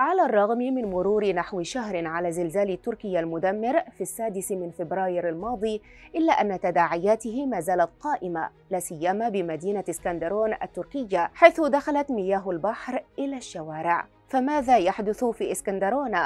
على الرغم من مرور نحو شهر على زلزال تركيا المدمر في السادس من فبراير الماضي إلا أن تداعياته ما زالت قائمة لا سيما بمدينة إسكندرون التركية حيث دخلت مياه البحر إلى الشوارع فماذا يحدث في إسكندرون؟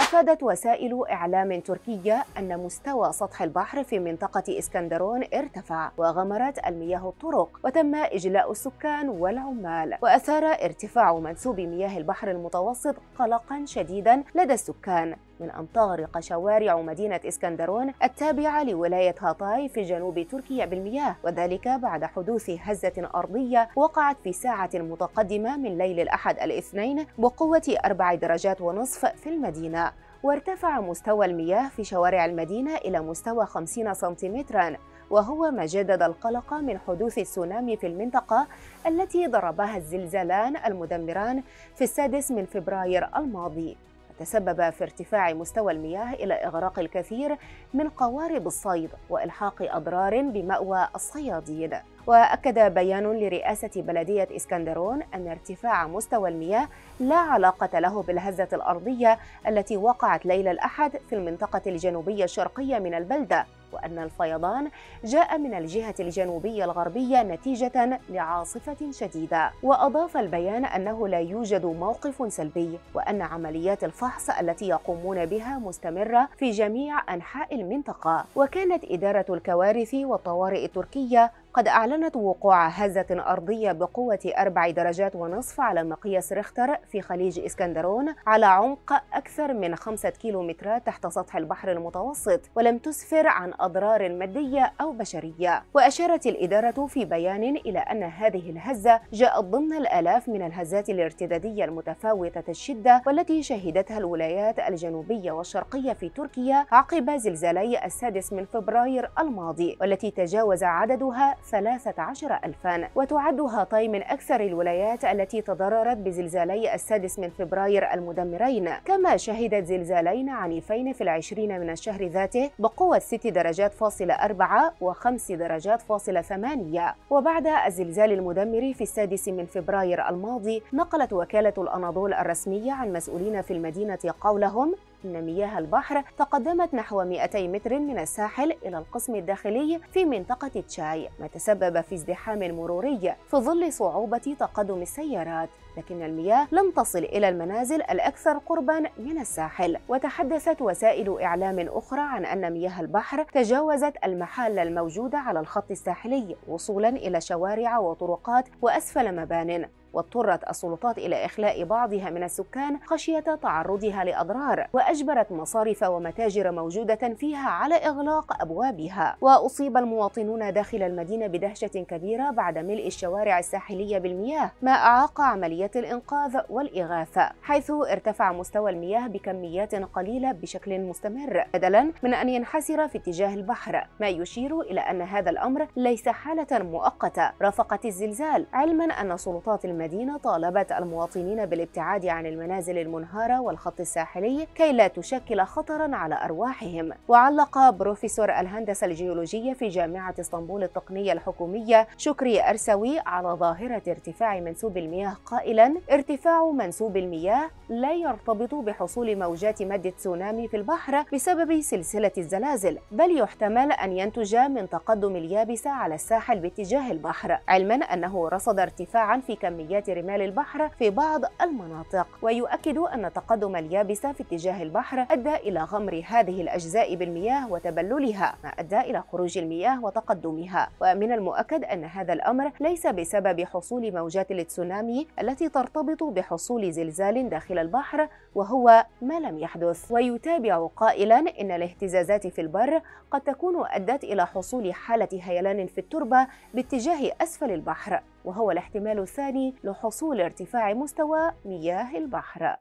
أفادت وسائل إعلام تركية أن مستوى سطح البحر في منطقة إسكندرون ارتفع وغمرت المياه الطرق وتم إجلاء السكان والعمال. وأثار ارتفاع منسوب مياه البحر المتوسط قلقا شديدا لدى السكان. من أن تغرق شوارع مدينة إسكندرون التابعة لولاية هاتاي في جنوب تركيا بالمياه وذلك بعد حدوث هزة أرضية وقعت في ساعة متقدمة من ليل الأحد الاثنين بقوة أربع درجات ونصف في المدينة. وارتفع مستوى المياه في شوارع المدينة إلى مستوى 50 سنتيمترا وهو ما جدد القلق من حدوث السونامي في المنطقة التي ضربها الزلزالان المدمران في السادس من فبراير الماضي. تسبب في ارتفاع مستوى المياه إلى إغراق الكثير من قوارب الصيد وإلحاق أضرار بمأوى الصيادين. وأكد بيان لرئاسة بلدية إسكندرون أن ارتفاع مستوى المياه لا علاقة له بالهزة الأرضية التي وقعت ليلة الأحد في المنطقة الجنوبية الشرقية من البلدة. وأن الفيضان جاء من الجهة الجنوبية الغربية نتيجة لعاصفة شديدة. وأضاف البيان أنه لا يوجد موقف سلبي وأن عمليات الفحص التي يقومون بها مستمرة في جميع أنحاء المنطقة. وكانت إدارة الكوارث والطوارئ التركية قد أعلنت وقوع هزة أرضية بقوة أربع درجات ونصف على مقياس ريختر في خليج إسكندرون على عمق أكثر من خمسة كيلومترات تحت سطح البحر المتوسط ولم تسفر عن أضرار مادية أو بشرية. وأشارت الإدارة في بيان إلى أن هذه الهزة جاءت ضمن الآلاف من الهزات الارتدادية المتفاوتة الشدة والتي شهدتها الولايات الجنوبية والشرقية في تركيا عقب زلزالي السادس من فبراير الماضي والتي تجاوز عددها 13 ألفا. وتعد هاتاي من أكثر الولايات التي تضررت بزلزالي السادس من فبراير المدمرين. كما شهدت زلزالين عنيفين في العشرين من الشهر ذاته بقوة 6 درجات فاصلة أربعة وخمس درجات فاصلة ثمانية. وبعد الزلزال المدمر في السادس من فبراير الماضي نقلت وكالة الأناضول الرسمية عن مسؤولين في المدينة قولهم إن مياه البحر تقدمت نحو 200 متر من الساحل إلى القسم الداخلي في منطقة تشاي ما تسبب في ازدحام مروري في ظل صعوبة تقدم السيارات. لكن المياه لم تصل إلى المنازل الأكثر قربا من الساحل. وتحدثت وسائل إعلام أخرى عن أن مياه البحر تجاوزت المحال الموجودة على الخط الساحلي وصولا إلى شوارع وطرقات وأسفل مبان. واضطرت السلطات إلى إخلاء بعضها من السكان خشية تعرضها لأضرار وأجبرت مصارف ومتاجر موجودة فيها على إغلاق أبوابها. وأصيب المواطنون داخل المدينة بدهشة كبيرة بعد ملء الشوارع الساحلية بالمياه ما أعاق عمليات الإنقاذ والإغاثة حيث ارتفع مستوى المياه بكميات قليلة بشكل مستمر بدلا من أن ينحسر في اتجاه البحر ما يشير إلى أن هذا الأمر ليس حالة مؤقتة. رافقت الزلزال علما أن سلطات المدينة طالبت المواطنين بالابتعاد عن المنازل المنهارة والخط الساحلي كي لا تشكل خطرا على أرواحهم. وعلق بروفيسور الهندسة الجيولوجية في جامعة إسطنبول التقنية الحكومية شكري أرسوي على ظاهرة ارتفاع منسوب المياه قائلا ارتفاع منسوب المياه لا يرتبط بحصول موجات مد تسونامي في البحر بسبب سلسلة الزلازل بل يحتمل أن ينتج من تقدم اليابسة على الساحل باتجاه البحر. علما أنه رصد ارتفاعا في كميات رمال البحر في بعض المناطق ويؤكد أن تقدم اليابسة في اتجاه البحر أدى إلى غمر هذه الأجزاء بالمياه وتبللها ما أدى إلى خروج المياه وتقدمها. ومن المؤكد أن هذا الأمر ليس بسبب حصول موجات التسونامي التي ترتبط بحصول زلزال داخل البحر وهو ما لم يحدث. ويتابع قائلا إن الاهتزازات في البر قد تكون أدت إلى حصول حالة هيلان في التربة باتجاه أسفل البحر وهو الاحتمال الثاني لحصول ارتفاع مستوى مياه البحر.